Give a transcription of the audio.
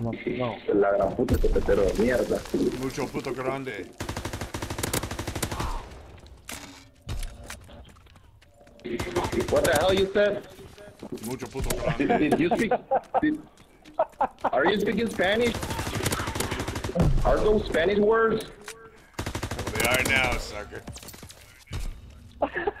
No, no. La gran puta de mierda. Mucho puto grande. What the hell you said? Mucho puto grande. Did, did you speak? Did, are you speaking Spanish? Are those Spanish words? Well, they are now, sucker.